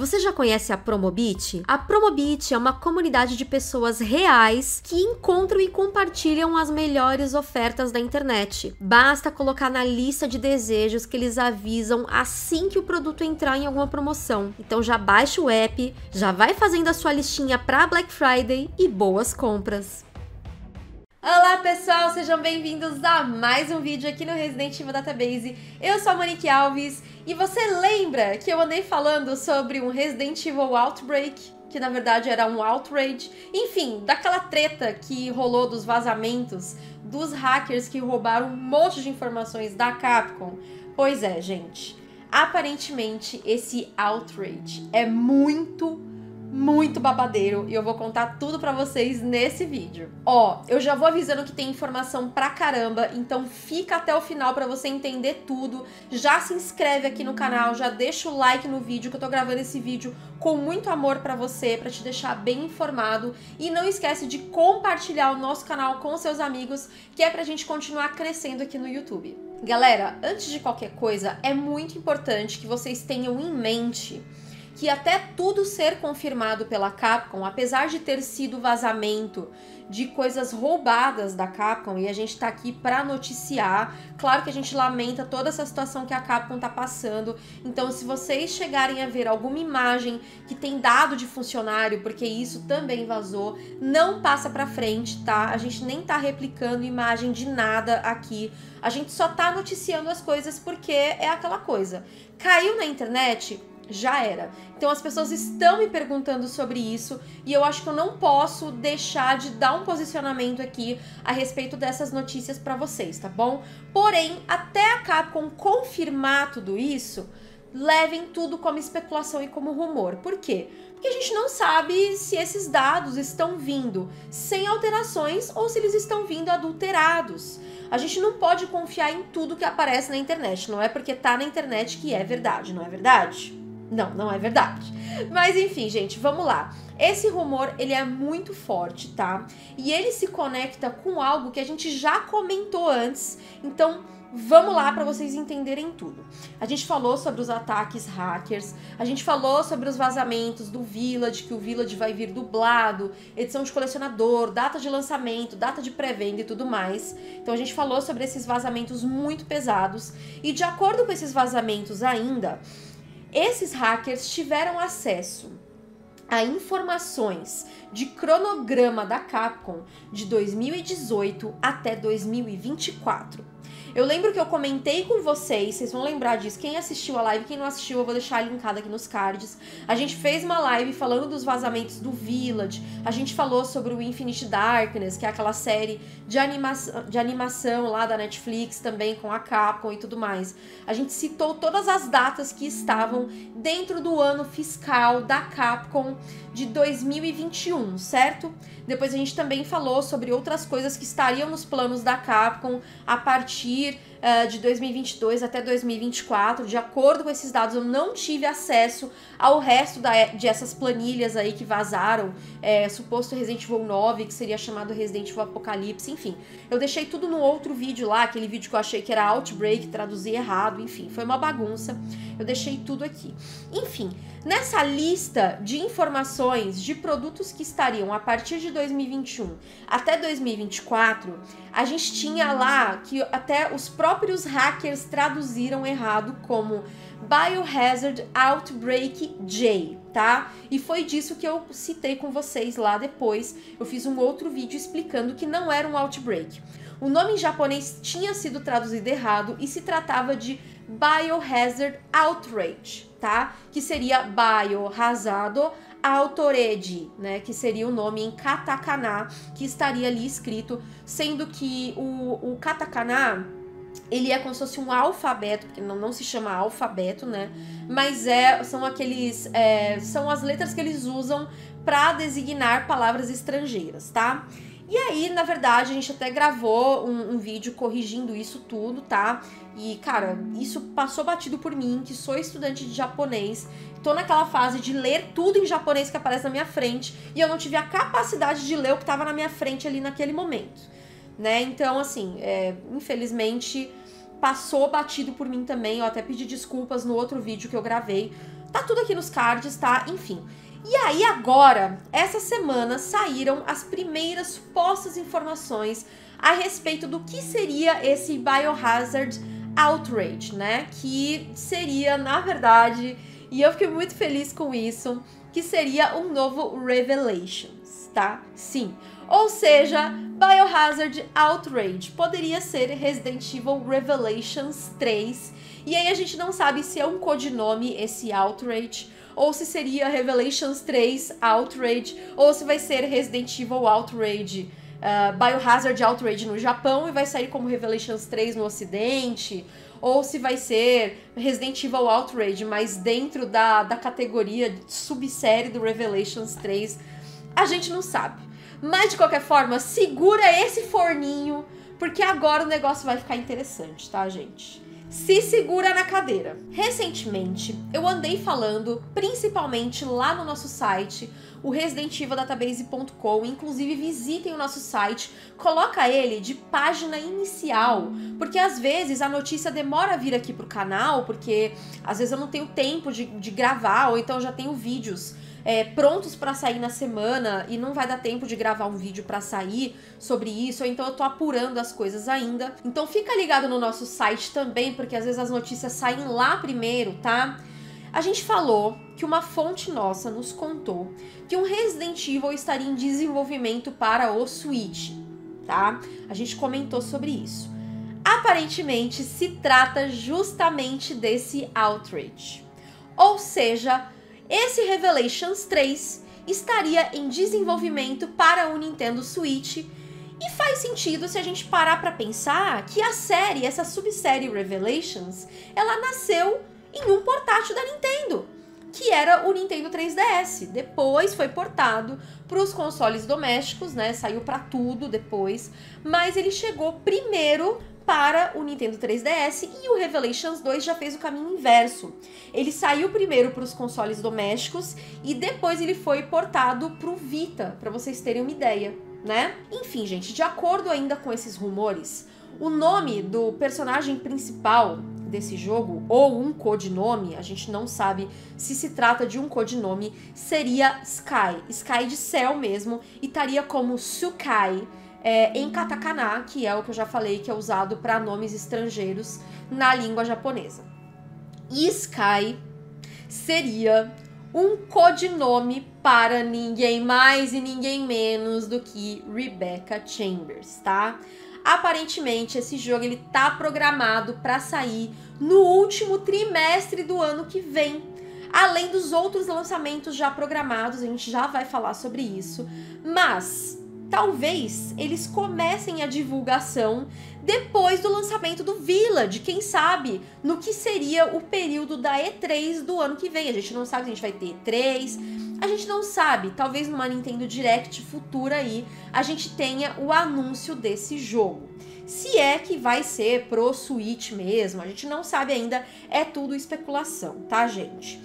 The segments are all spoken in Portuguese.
Você já conhece a Promobit? A Promobit é uma comunidade de pessoas reais que encontram e compartilham as melhores ofertas da internet. Basta colocar na lista de desejos que eles avisam assim que o produto entrar em alguma promoção. Então já baixa o app, já vai fazendo a sua listinha para Black Friday e boas compras. Olá pessoal, sejam bem-vindos a mais um vídeo aqui no Resident Evil Database. Eu sou a Monique Alves e você lembra que eu andei falando sobre um Resident Evil Outbreak, que na verdade era um outrage, enfim, daquela treta que rolou dos vazamentos dos hackers que roubaram um monte de informações da Capcom? Pois é, gente. Aparentemente esse outrage é muito muito babadeiro e eu vou contar tudo para vocês nesse vídeo. Ó, eu já vou avisando que tem informação pra caramba, então fica até o final para você entender tudo. Já se inscreve aqui no canal, já deixa o like no vídeo que eu tô gravando esse vídeo com muito amor para você, para te deixar bem informado e não esquece de compartilhar o nosso canal com seus amigos, que é pra gente continuar crescendo aqui no YouTube. Galera, antes de qualquer coisa, é muito importante que vocês tenham em mente que até tudo ser confirmado pela Capcom, apesar de ter sido vazamento de coisas roubadas da Capcom, e a gente tá aqui para noticiar, claro que a gente lamenta toda essa situação que a Capcom tá passando. Então, se vocês chegarem a ver alguma imagem que tem dado de funcionário, porque isso também vazou, não passa para frente, tá? A gente nem tá replicando imagem de nada aqui. A gente só tá noticiando as coisas porque é aquela coisa. Caiu na internet, já era. Então as pessoas estão me perguntando sobre isso e eu acho que eu não posso deixar de dar um posicionamento aqui a respeito dessas notícias para vocês, tá bom? Porém, até a Capcom confirmar tudo isso, levem tudo como especulação e como rumor. Por quê? Porque a gente não sabe se esses dados estão vindo sem alterações ou se eles estão vindo adulterados. A gente não pode confiar em tudo que aparece na internet. Não é porque tá na internet que é verdade, não é verdade? Não, não é verdade. Mas enfim, gente, vamos lá. Esse rumor, ele é muito forte, tá? E ele se conecta com algo que a gente já comentou antes. Então, Vamos lá para vocês entenderem tudo. A gente falou sobre os ataques hackers, a gente falou sobre os vazamentos do Village, que o Village vai vir dublado, edição de colecionador, data de lançamento, data de pré-venda e tudo mais. Então a gente falou sobre esses vazamentos muito pesados e de acordo com esses vazamentos ainda, esses hackers tiveram acesso a informações de cronograma da Capcom de 2018 até 2024. Eu lembro que eu comentei com vocês, vocês vão lembrar disso. Quem assistiu a live, quem não assistiu, eu vou deixar linkado aqui nos cards. A gente fez uma live falando dos vazamentos do Village. A gente falou sobre o Infinite Darkness, que é aquela série de, anima de animação lá da Netflix, também com a Capcom e tudo mais. A gente citou todas as datas que estavam dentro do ano fiscal da Capcom de 2021, certo? Depois a gente também falou sobre outras coisas que estariam nos planos da Capcom a partir uh, de 2022 até 2024. De acordo com esses dados, eu não tive acesso ao resto da, de essas planilhas aí que vazaram, é, suposto Resident Evil 9, que seria chamado Resident Evil Apocalipse, enfim. Eu deixei tudo no outro vídeo lá, aquele vídeo que eu achei que era Outbreak, traduzi errado, enfim, foi uma bagunça. Eu deixei tudo aqui. Enfim, nessa lista de informações de produtos que estariam a partir de 2021 até 2024, a gente tinha lá que até os próprios hackers traduziram errado como Biohazard Outbreak J, tá? E foi disso que eu citei com vocês lá depois. Eu fiz um outro vídeo explicando que não era um outbreak. O nome em japonês tinha sido traduzido errado e se tratava de Biohazard Outrage, tá? Que seria Biohazard Autorede, né? Que seria o nome em katakana que estaria ali escrito, sendo que o, o katakana ele é como se fosse um alfabeto, porque não, não se chama alfabeto, né? Mas é, são aqueles. É, são as letras que eles usam para designar palavras estrangeiras, tá? E aí, na verdade, a gente até gravou um, um, vídeo corrigindo isso tudo, tá? E, cara, isso passou batido por mim, que sou estudante de japonês. Tô naquela fase de ler tudo em japonês que aparece na minha frente. E eu não tive a capacidade de ler o que tava na minha frente ali naquele momento. Né? Então, assim, é, infelizmente passou batido por mim também. Eu até pedi desculpas no outro vídeo que eu gravei. Tá tudo aqui nos cards, tá? Enfim. E aí agora, essa semana saíram as primeiras supostas informações a respeito do que seria esse Biohazard Outrage, né? Que seria, na verdade, e eu fiquei muito feliz com isso, que seria um novo Revelations, tá? Sim. Ou seja, Biohazard Outrage poderia ser Resident Evil Revelations 3. E aí a gente não sabe se é um codinome esse Outrage ou se seria Revelations 3 Outrage, ou se vai ser Resident Evil Outrage, uh, Biohazard Outrage no Japão e vai sair como Revelations 3 no Ocidente, ou se vai ser Resident Evil Outrage, mas dentro da, da categoria subsérie do Revelations 3, a gente não sabe. Mas de qualquer forma, segura esse forninho, porque agora o negócio vai ficar interessante, tá, gente? se segura na cadeira. Recentemente, eu andei falando, principalmente lá no nosso site, o residentivildatabase.com, inclusive visitem o nosso site, coloca ele de página inicial, porque às vezes a notícia demora a vir aqui pro canal, porque às vezes eu não tenho tempo de, de gravar, ou então eu já tenho vídeos é, prontos para sair na semana e não vai dar tempo de gravar um vídeo para sair sobre isso, ou então eu tô apurando as coisas ainda. Então fica ligado no nosso site também, porque às vezes as notícias saem lá primeiro, tá? A gente falou que uma fonte nossa nos contou que um Resident Evil estaria em desenvolvimento para o Switch, tá? A gente comentou sobre isso. Aparentemente se trata justamente desse Outrage. Ou seja, esse Revelations 3 estaria em desenvolvimento para o Nintendo Switch e faz sentido se a gente parar para pensar que a série, essa subsérie Revelations, ela nasceu em um portátil da Nintendo, que era o Nintendo 3DS. Depois foi portado para os consoles domésticos, né? Saiu para tudo depois, mas ele chegou primeiro para o Nintendo 3DS e o Revelations 2 já fez o caminho inverso. Ele saiu primeiro para os consoles domésticos e depois ele foi portado para o Vita, para vocês terem uma ideia, né? Enfim, gente, de acordo ainda com esses rumores, o nome do personagem principal desse jogo, ou um codinome, a gente não sabe se se trata de um codinome, seria Sky. Sky de céu mesmo, e estaria como Sukai é, em katakana, que é o que eu já falei que é usado para nomes estrangeiros na língua japonesa. E Sky seria um codinome para ninguém mais e ninguém menos do que Rebecca Chambers, tá? Aparentemente esse jogo ele tá programado para sair no último trimestre do ano que vem. Além dos outros lançamentos já programados, a gente já vai falar sobre isso. Mas talvez eles comecem a divulgação depois do lançamento do Village, quem sabe no que seria o período da E3 do ano que vem. A gente não sabe se a gente vai ter E3, a gente não sabe, talvez numa Nintendo Direct futura aí a gente tenha o anúncio desse jogo. Se é que vai ser pro Switch mesmo, a gente não sabe ainda, é tudo especulação, tá, gente?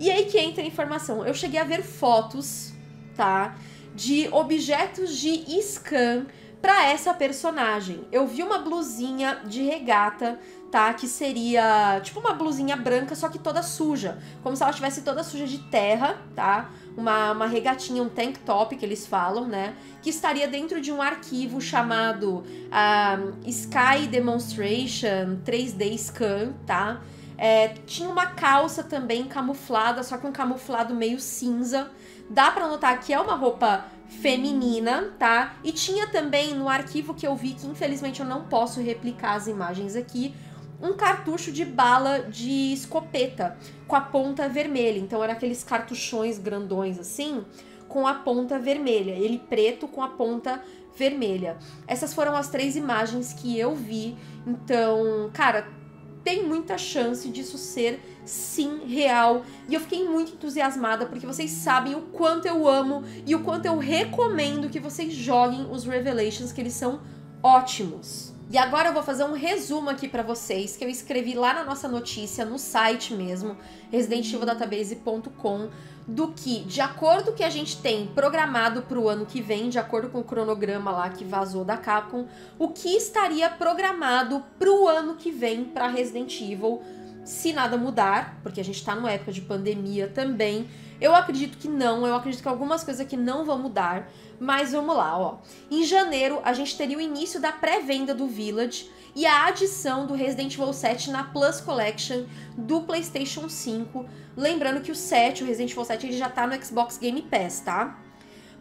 E aí que entra a informação. Eu cheguei a ver fotos, tá? De objetos de scan para essa personagem. Eu vi uma blusinha de regata, tá? Que seria tipo uma blusinha branca, só que toda suja. Como se ela estivesse toda suja de terra, tá? Uma, uma regatinha, um tank top que eles falam, né? Que estaria dentro de um arquivo chamado um, ah, Sky Demonstration 3D Scan, tá? É, tinha uma calça também camuflada, só que um camuflado meio cinza. Dá para notar que é uma roupa feminina, tá? E tinha também no arquivo que eu vi, que infelizmente eu não posso replicar as imagens aqui, um cartucho de bala de escopeta com a ponta vermelha. Então era aqueles cartuchões grandões assim, com a ponta vermelha. Ele preto com a ponta vermelha. Essas foram as três imagens que eu vi. Então, cara, tem muita chance disso ser sim real. E eu fiquei muito entusiasmada porque vocês sabem o quanto eu amo e o quanto eu recomendo que vocês joguem os Revelations, que eles são ótimos. E agora eu vou fazer um resumo aqui para vocês que eu escrevi lá na nossa notícia no site mesmo, residentivildatabase.com do que, de acordo com que a gente tem programado para o ano que vem, de acordo com o cronograma lá que vazou da Capcom, o que estaria programado para o ano que vem para Resident Evil se nada mudar, porque a gente tá numa época de pandemia também. Eu acredito que não, eu acredito que algumas coisas aqui não vão mudar, mas vamos lá, ó. Em janeiro, a gente teria o início da pré-venda do Village e a adição do Resident Evil 7 na Plus Collection do PlayStation 5. Lembrando que o 7, o Resident Evil 7, ele já tá no Xbox Game Pass, tá?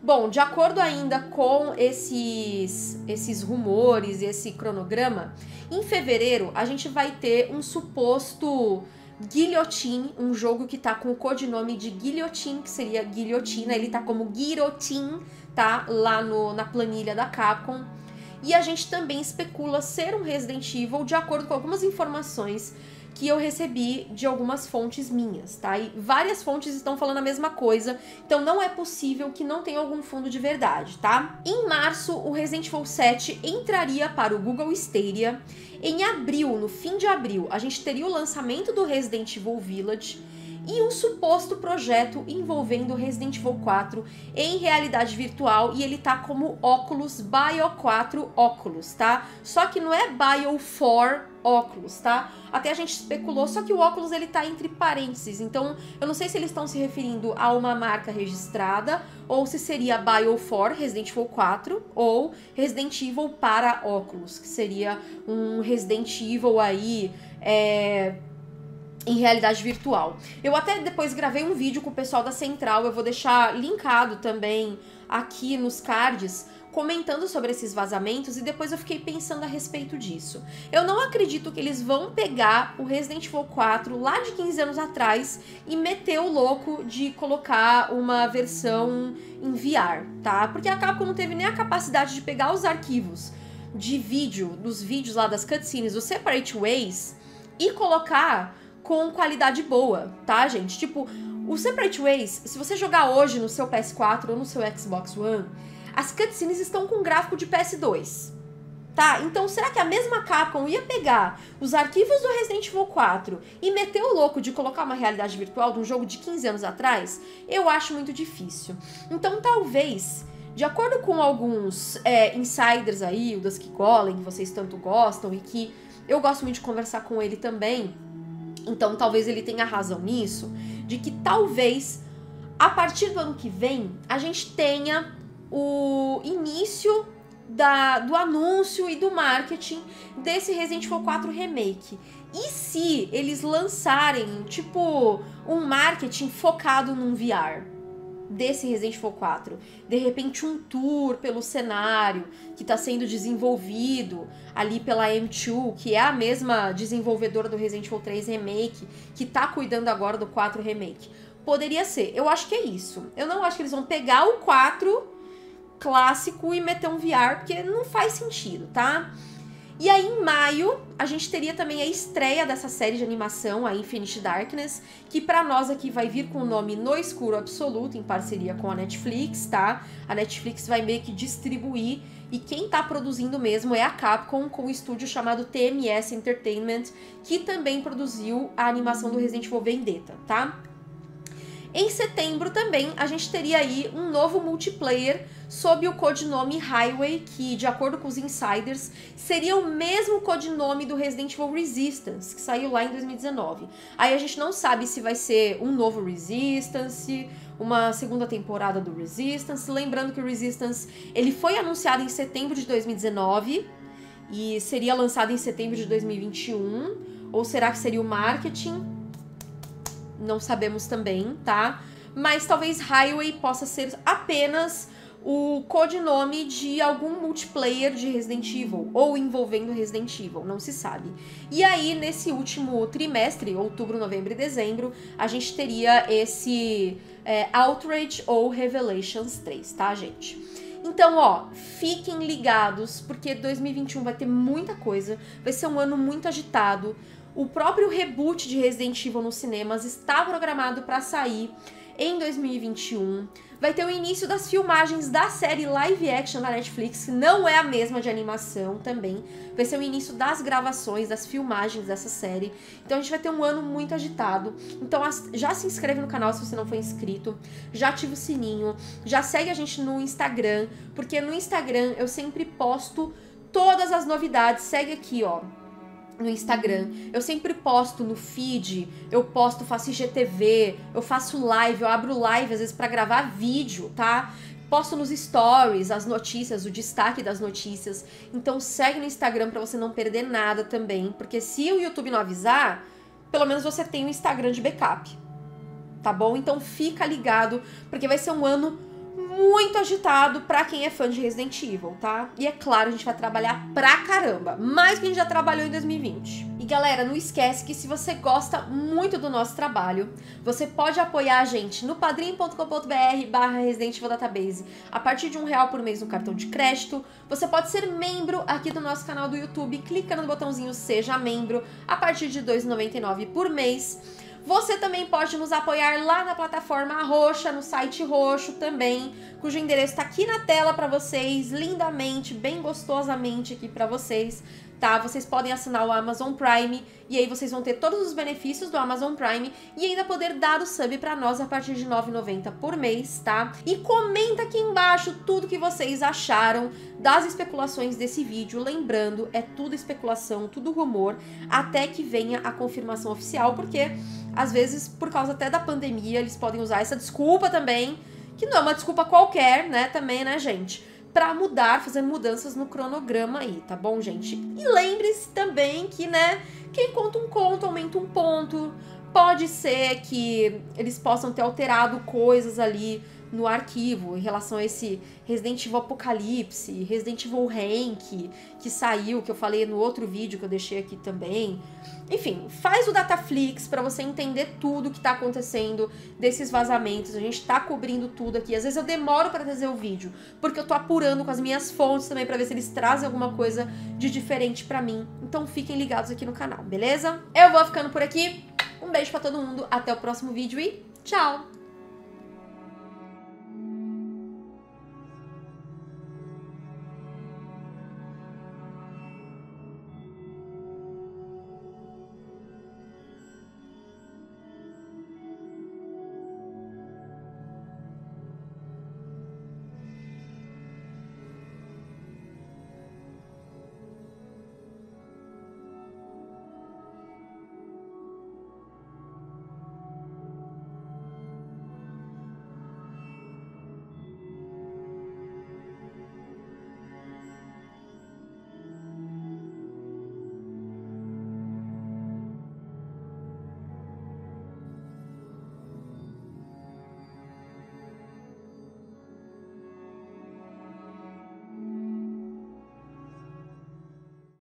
Bom, de acordo ainda com esses, esses rumores e esse cronograma, em fevereiro a gente vai ter um suposto Guillotine, um jogo que tá com o codinome de Guillotine, que seria guilhotina, ele tá como Guillotine, tá? Lá no, na planilha da Capcom. E a gente também especula ser um Resident Evil de acordo com algumas informações que eu recebi de algumas fontes minhas, tá? E várias fontes estão falando a mesma coisa, então não é possível que não tenha algum fundo de verdade, tá? Em março, o Resident Evil 7 entraria para o Google Stadia. Em abril, no fim de abril, a gente teria o lançamento do Resident Evil Village e um suposto projeto envolvendo Resident Evil 4 em realidade virtual e ele tá como óculos Bio 4 óculos, tá? Só que não é Bio 4 óculos, tá? Até a gente especulou, só que o óculos ele tá entre parênteses, então eu não sei se eles estão se referindo a uma marca registrada ou se seria Bio 4 Resident Evil 4 ou Resident Evil para óculos, que seria um Resident Evil aí é, em realidade virtual. Eu até depois gravei um vídeo com o pessoal da Central, eu vou deixar linkado também aqui nos cards, comentando sobre esses vazamentos e depois eu fiquei pensando a respeito disso. Eu não acredito que eles vão pegar o Resident Evil 4 lá de 15 anos atrás e meter o louco de colocar uma versão em VR, tá? Porque a Capcom não teve nem a capacidade de pegar os arquivos de vídeo, dos vídeos lá das cutscenes, do Separate Ways e colocar com qualidade boa, tá, gente? Tipo, o Separate Ways, se você jogar hoje no seu PS4 ou no seu Xbox One, as cutscenes estão com gráfico de PS2. Tá? Então, será que a mesma Capcom ia pegar os arquivos do Resident Evil 4 e meter o louco de colocar uma realidade virtual de um jogo de 15 anos atrás? Eu acho muito difícil. Então, talvez, de acordo com alguns é, insiders aí, o Dusky Golem, que vocês tanto gostam e que eu gosto muito de conversar com ele também, então talvez ele tenha razão nisso, de que talvez a partir do ano que vem a gente tenha o início da, do anúncio e do marketing desse Resident Evil 4 Remake. E se eles lançarem, tipo, um marketing focado num VR? Desse Resident Evil 4. De repente, um tour pelo cenário que está sendo desenvolvido ali pela M2, que é a mesma desenvolvedora do Resident Evil 3 Remake, que está cuidando agora do 4 Remake. Poderia ser. Eu acho que é isso. Eu não acho que eles vão pegar o 4 clássico e meter um VR, porque não faz sentido, tá? E aí, em maio, a gente teria também a estreia dessa série de animação, a Infinite Darkness, que para nós aqui vai vir com o nome No Escuro Absoluto, em parceria com a Netflix, tá? A Netflix vai meio que distribuir e quem tá produzindo mesmo é a Capcom com um estúdio chamado TMS Entertainment, que também produziu a animação do Resident Evil Vendetta, tá? Em setembro também a gente teria aí um novo multiplayer sob o codinome Highway, que, de acordo com os insiders, seria o mesmo codinome do Resident Evil Resistance, que saiu lá em 2019. Aí a gente não sabe se vai ser um novo Resistance, uma segunda temporada do Resistance. Lembrando que o Resistance ele foi anunciado em setembro de 2019 e seria lançado em setembro de 2021. Ou será que seria o marketing? Não sabemos também, tá? Mas talvez Highway possa ser apenas o codinome de algum multiplayer de Resident Evil ou envolvendo Resident Evil, não se sabe. E aí, nesse último trimestre, outubro, novembro e dezembro, a gente teria esse é, Outrage ou Revelations 3, tá, gente? Então, ó, fiquem ligados, porque 2021 vai ter muita coisa, vai ser um ano muito agitado. O próprio reboot de Resident Evil nos cinemas está programado para sair em 2021. Vai ter o início das filmagens da série live action da Netflix, que não é a mesma de animação também. Vai ser o início das gravações, das filmagens dessa série. Então a gente vai ter um ano muito agitado. Então já se inscreve no canal se você não for inscrito, já ativa o sininho, já segue a gente no Instagram, porque no Instagram eu sempre posto todas as novidades. Segue aqui, ó no Instagram. Eu sempre posto no feed, eu posto, faço IGTV, eu faço live, eu abro live às vezes para gravar vídeo, tá? Posto nos stories as notícias, o destaque das notícias. Então segue no Instagram para você não perder nada também, porque se o YouTube não avisar, pelo menos você tem um Instagram de backup. Tá bom? Então fica ligado, porque vai ser um ano muito agitado para quem é fã de Resident Evil, tá? E é claro, a gente vai trabalhar pra caramba, mais que a gente já trabalhou em 2020. E galera, não esquece que se você gosta muito do nosso trabalho, você pode apoiar a gente no padrim.com.br barra Resident Evil Database a partir de um real por mês no cartão de crédito. Você pode ser membro aqui do nosso canal do YouTube, clicando no botãozinho Seja Membro a partir de R$ 2,99 por mês. Você também pode nos apoiar lá na plataforma roxa, no site roxo também, cujo endereço está aqui na tela para vocês, lindamente, bem gostosamente aqui para vocês tá? Vocês podem assinar o Amazon Prime e aí vocês vão ter todos os benefícios do Amazon Prime e ainda poder dar o sub para nós a partir de R$ 9,90 por mês, tá? E comenta aqui embaixo tudo que vocês acharam das especulações desse vídeo. Lembrando, é tudo especulação, tudo rumor, até que venha a confirmação oficial, porque às vezes, por causa até da pandemia, eles podem usar essa desculpa também, que não é uma desculpa qualquer, né? Também, né, gente? para mudar, fazer mudanças no cronograma aí, tá bom, gente? E lembre-se também que, né, quem conta um conto aumenta um ponto. Pode ser que eles possam ter alterado coisas ali no arquivo em relação a esse Resident Evil Apocalipse, Resident Evil Rank, que saiu, que eu falei no outro vídeo que eu deixei aqui também. Enfim, faz o Dataflix para você entender tudo que tá acontecendo desses vazamentos. A gente tá cobrindo tudo aqui. Às vezes eu demoro para trazer o vídeo, porque eu tô apurando com as minhas fontes também para ver se eles trazem alguma coisa de diferente para mim. Então fiquem ligados aqui no canal, beleza? Eu vou ficando por aqui. Um beijo para todo mundo, até o próximo vídeo e tchau!